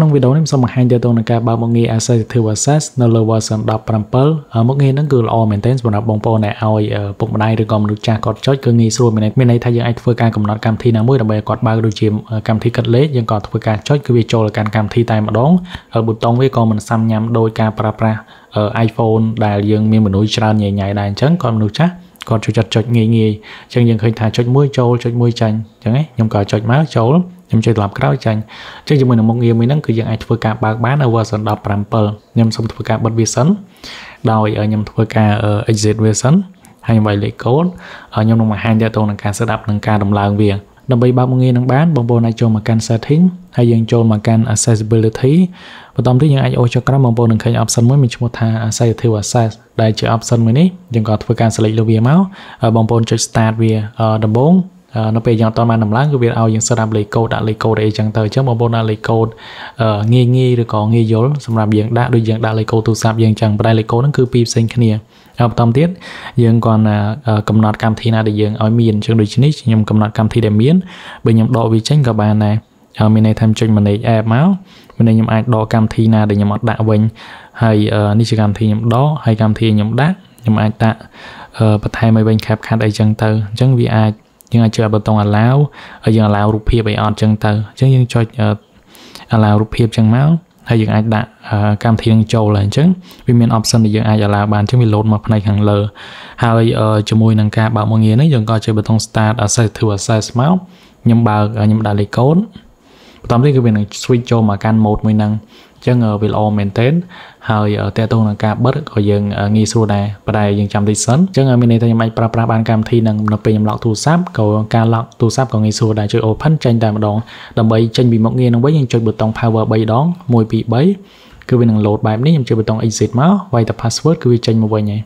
ក្នុងវីដេអូនេះខ្ញុំសូមបង្ហាញទាក់ទងនឹងការបើកមុខងារ Assertive Access នៅលើ version 17មុខងារហ្នឹងគឺល្អមែនទែនសម្រាប់បងប្អូនដែលឲ្យពុកម្ដាយឬក៏មនុស្សចាស់គាត់ចុចគឺងាយស្រួលមែនទេមានន័យថាយើងអាចធ្វើការកំណត់កម្មវិធីណាមួយដើម្បីឲ្យគាត់បើកដូចជាកម្មវិធីគិតលេខយើងក៏ធ្វើការចុចគឺវាចូលទៅកាន់កម្មវិធីតែម្ដងហើយប៊ូតុងវាក៏មិនសាំញ៉ាំដោយការប្រើប្រាស់ iPhone ដែលយើងមានមនុស្សច្រើនញ៉ៃញ៉ៃដែរអញ្ចឹងគាត់មនុស្សចាស់គាត់ជួយចាត់ចុចងាយងាយអញ្ចឹងយើងឃើញថាចុចមួយចូលចុចមួយចាញ់អញ្ចឹងខ្ញុំក៏ចុចមកចូល ខ្ញុំជួយត្រឡប់ក្រោយចាញ់អញ្ចឹងជាមួយនឹងមុខងារមួយហ្នឹងគឺយើងអាចធ្វើការបើកបាននៅ version 17ខ្ញុំសូមធ្វើការបិទវាសិនដោយខ្ញុំធ្វើការ exit វាសិនហើយខ្ញុំវាយលេខកូដខ្ញុំនឹងបង្ហាញទាក់ទងនឹងការ set up និងការដំឡើងវាដើម្បីបើកមុខងារនឹងបានបងប្អូនអាចចូលមកកាន់ setting ហើយយើងចូលមកកាន់ accessibility បន្តទៅយើងអាចអូសចុះក្រោមបងប្អូននឹងឃើញ option មួយមានឈ្មោះថា Assertive Access ដែលជា option មួយនេះយើងក៏ធ្វើការ select លើវាមកបងប្អូនចុច start វាដំបូង នៅពេលយើងអត់បានដំឡើងគឺវាឲ្យយើង set up លេខកូដដាក់លេខកូដអីចឹងទៅអញ្ចឹងបងប្អូនដាក់លេខកូដងាយងាយឬក៏ងាយយល់សម្រាប់យើងដាក់ដូចយើងដាក់លេខកូដទូរស័ព្ទយើងចឹងប៉ុន្តែលេខកូដហ្នឹងគឺពីរផ្សេងគ្នាហើយបន្តទៀតយើងគាត់កំណត់កម្មវិធីណាដែលយើងឲ្យមានចឹងដូចនេះខ្ញុំកំណត់កម្មវិធីដែលមានបើខ្ញុំដកវាចេញក៏បានដែរហើយមានន័យថាចុច manage app មកមានន័យខ្ញុំអាចដកកម្មវិធីណាដែលខ្ញុំអត់ដាក់វិញហើយនេះជាកម្មវិធីខ្ញុំដកហើយកម្មវិធីខ្ញុំដាក់ខ្ញុំអាចដាក់បន្ថែមឲ្យវិញ CapCut អីចឹងទៅអញ្ចឹងវាអាច យើងអាចចុចប៊ូតុង allow ហើយយើង allow រូបភាពឲ្យអត់ចឹងទៅអញ្ចឹងយើងចុច allow រូបភាពចឹងមកហើយយើងអាចដាក់កម្មវិធីនឹងចូលហើយអញ្ចឹងវាមាន option ដែលយើងអាច allow បានអញ្ចឹងវា load មកផ្នែកខាងលើហើយជាមួយនឹងការបើកមុខងារនេះយើងក៏ចុចប៊ូតុង start access to access មកខ្ញុំបើកខ្ញុំដាក់លេខកូដបន្តទៀតគឺវានឹង switch ចូលមកកាន់ mode មួយហ្នឹងអញ្ចឹងវាល្អមែនទែនហើយតើតោះនឹងការបិទក៏យើងងាយស្រួលដែរប៉ុន្តែយើងចាំតិចសិនអញ្ចឹងមានន័យថាខ្ញុំអាចប្រើប្រាស់បានកម្មវិធីនឹងនៅពេលខ្ញុំ lock ទូរស័ព្ទក៏ការ lock ទូរស័ព្ទក៏ងាយស្រួលដែរជួយ open ចេញតែម្ដងដើម្បីចេញពីមុខងារនឹងវិញយើងចុចប៊ូតុង power 3ដង1 2 3គឺវានឹង load បែបនេះខ្ញុំចុចប៊ូតុង exit មកវាយតែ password គឺវាចេញមកវិញហើយ